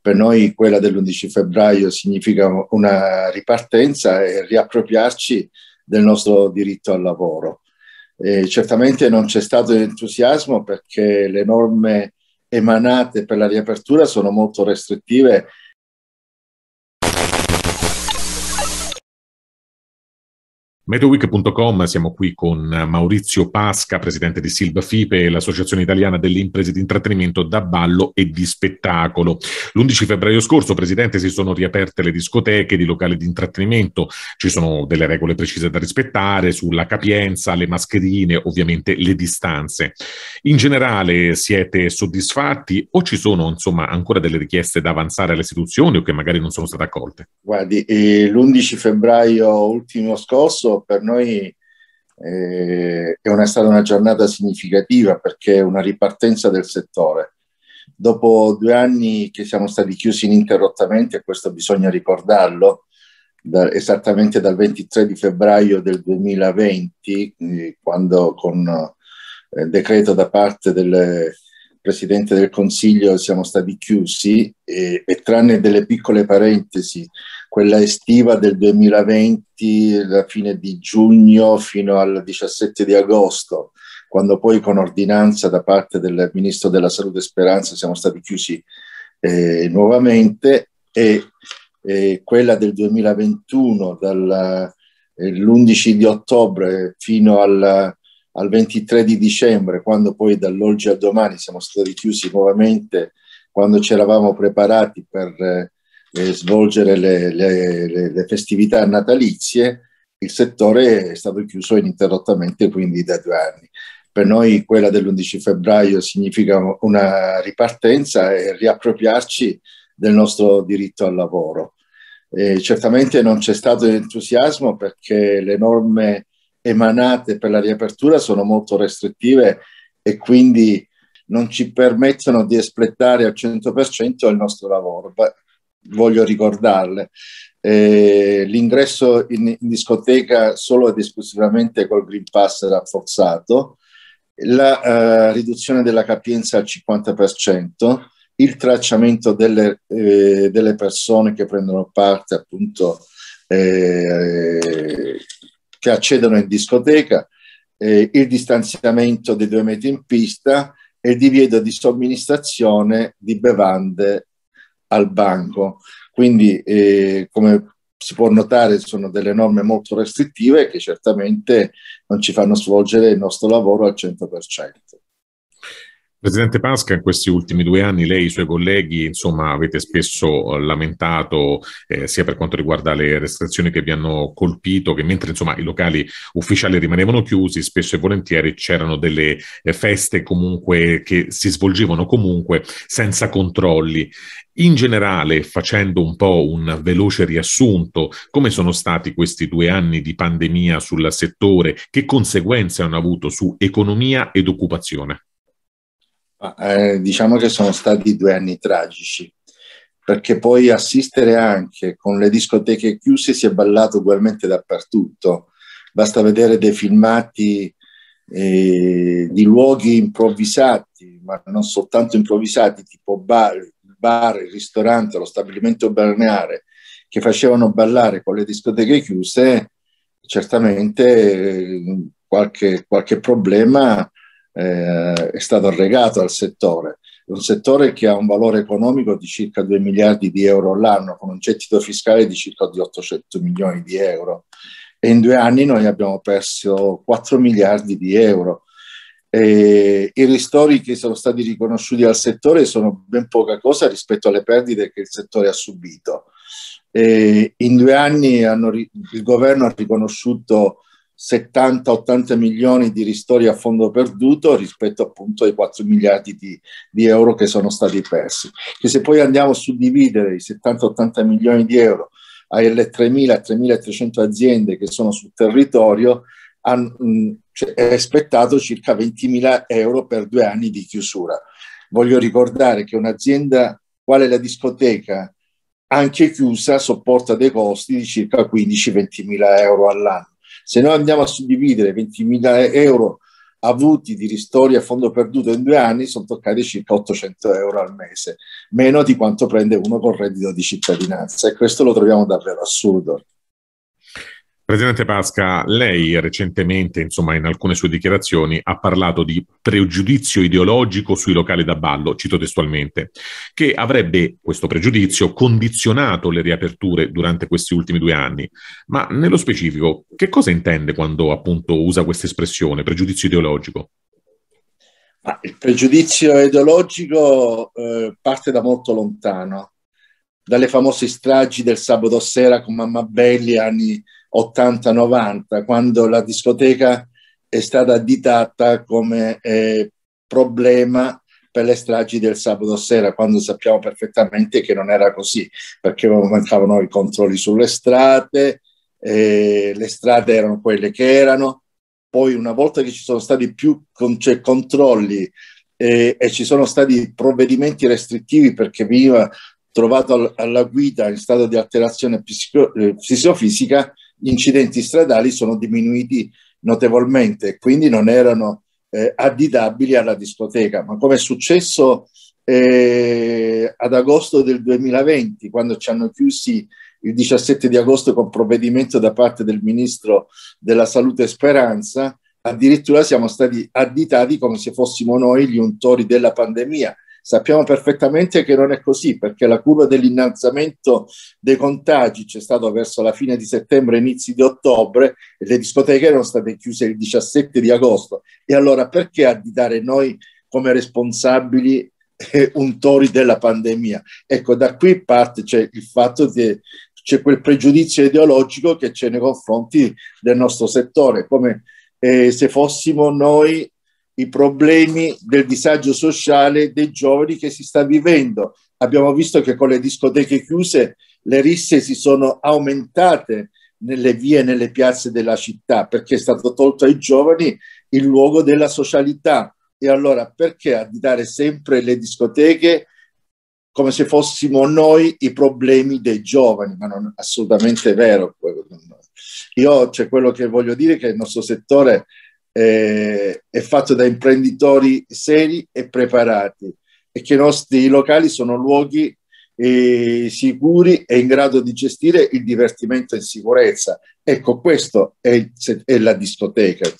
per noi quella dell'11 febbraio significa una ripartenza e riappropriarci del nostro diritto al lavoro. E certamente non c'è stato entusiasmo perché le norme emanate per la riapertura sono molto restrittive Medoweek.com, siamo qui con Maurizio Pasca, presidente di Silva Fipe, l'Associazione Italiana delle Imprese di Intrattenimento da Ballo e di Spettacolo. L'11 febbraio scorso, presidente, si sono riaperte le discoteche di locali di intrattenimento, ci sono delle regole precise da rispettare sulla capienza, le mascherine, ovviamente le distanze. In generale siete soddisfatti o ci sono insomma ancora delle richieste da avanzare alle istituzioni o che magari non sono state accolte? Guardi, eh, l'11 febbraio ultimo scorso per noi eh, è una, stata una giornata significativa perché è una ripartenza del settore. Dopo due anni che siamo stati chiusi ininterrottamente, e questo bisogna ricordarlo, da, esattamente dal 23 di febbraio del 2020, eh, quando con eh, decreto da parte del Presidente del Consiglio siamo stati chiusi e, e tranne delle piccole parentesi quella estiva del 2020, la fine di giugno fino al 17 di agosto, quando poi con ordinanza da parte del Ministro della Salute Speranza siamo stati chiusi eh, nuovamente e eh, quella del 2021 dall'11 eh, di ottobre fino al, al 23 di dicembre, quando poi dall'oggi al domani siamo stati chiusi nuovamente, quando ci eravamo preparati per eh, eh, svolgere le, le, le, festività natalizie, il settore è stato chiuso ininterrottamente quindi da due anni. Per noi quella dell'11 febbraio significa una ripartenza e riappropriarci del nostro diritto al lavoro. E certamente non c'è stato entusiasmo perché le norme emanate per la riapertura sono molto restrittive e quindi non ci permettono di espletare al 100% il nostro lavoro voglio ricordarle. Eh, l'ingresso in, in, discoteca solo ed esclusivamente col Green Pass rafforzato, la eh, riduzione della capienza al 50%, il tracciamento delle, eh, delle persone che prendono parte appunto eh, che accedono in discoteca, eh, il distanziamento dei due metri in pista e il divieto di somministrazione di bevande al banco. Quindi, eh, come si può notare, sono delle norme molto restrittive che certamente non ci fanno svolgere il nostro lavoro al 100%. Presidente Pasca, in questi ultimi due anni lei e i suoi colleghi, insomma, avete spesso lamentato, eh, sia per quanto riguarda le restrizioni che vi hanno colpito, che mentre insomma i locali ufficiali rimanevano chiusi, spesso e volentieri c'erano delle eh, feste comunque che si svolgevano comunque senza controlli. In generale, facendo un po' un veloce riassunto, come sono stati questi due anni di pandemia sul settore? Che conseguenze hanno avuto su economia ed occupazione? Eh, diciamo che sono stati due anni tragici, perché poi assistere anche con le discoteche chiuse si è ballato ugualmente dappertutto. Basta vedere dei filmati eh, di luoghi improvvisati, ma non soltanto improvvisati, tipo bar, bar, il ristorante, lo stabilimento balneare, che facevano ballare con le discoteche chiuse, certamente eh, qualche, qualche problema eh, è stato arregato al settore. Un settore che ha un valore economico di circa 2 miliardi di euro l'anno, con un gettito fiscale di circa di 800 milioni di euro. E in due anni noi abbiamo perso 4 miliardi di euro. E I ristori che sono stati riconosciuti al settore sono ben poca cosa rispetto alle perdite che il settore ha subito. E in due anni hanno, il governo ha riconosciuto 70-80 milioni di ristori a fondo perduto rispetto appunto ai 4 miliardi di, di, euro che sono stati persi. Che se poi andiamo a suddividere i 70-80 milioni di euro alle 3.000-3.300 aziende che sono sul territorio, hanno, cioè, è aspettato circa 20.000 euro per due anni di chiusura. Voglio ricordare che un'azienda quale la discoteca, anche chiusa, sopporta dei costi di circa 15-20.000 euro all'anno se noi andiamo a suddividere 20.000 euro avuti di ristori a fondo perduto in due anni sono toccati circa 800 euro al mese, meno di quanto prende uno con reddito di cittadinanza e questo lo troviamo davvero assurdo. Presidente Pasca, lei recentemente, insomma, in alcune sue dichiarazioni ha parlato di pregiudizio ideologico sui locali da ballo, cito testualmente, che avrebbe questo pregiudizio condizionato le riaperture durante questi ultimi due anni. Ma nello specifico, che cosa intende quando appunto usa questa espressione, pregiudizio ideologico? Ah, il pregiudizio ideologico eh, parte da molto lontano, dalle famose stragi del sabato sera con Mamma Belli anni 80-90, quando la discoteca è stata additata come eh, problema per le stragi del sabato sera, quando sappiamo perfettamente che non era così, perché mancavano i controlli sulle strade, eh, le strade erano quelle che erano, poi una volta che ci sono stati più con- cioè, controlli eh, e ci sono stati provvedimenti restrittivi perché veniva trovato alla guida in stato di alterazione psico- eh, psicofisica, gli incidenti stradali sono diminuiti notevolmente, quindi non erano eh, addidabili alla discoteca. Ma come è successo eh, ad agosto del 2020, quando ci hanno chiusi il 17 di agosto con provvedimento da parte del ministro della Salute Speranza, addirittura siamo stati additati come se fossimo noi gli untori della pandemia Sappiamo perfettamente che non è così perché la curva dell'innalzamento dei contagi c'è stato verso la fine di settembre, inizi di ottobre e le discoteche erano state chiuse il 17 di agosto. E allora perché additare noi come responsabili eh, untori della pandemia? Ecco, da qui parte c'è il fatto che c'è quel pregiudizio ideologico che c'è nei confronti del nostro settore, come eh, se fossimo noi i problemi del disagio sociale dei giovani che si sta vivendo. Abbiamo visto che con le discoteche chiuse le risse si sono aumentate nelle vie, nelle piazze della città, perché è stato tolto ai giovani il luogo della socialità. E allora perché additare sempre le discoteche come se fossimo noi i problemi dei giovani? Ma non è assolutamente vero. Io, cioè, quello che voglio dire è che il nostro settore eh, è fatto da imprenditori seri e preparati e che i nostri locali sono luoghi eh, sicuri e in grado di gestire il divertimento in sicurezza. Ecco, questo è, è la discoteca.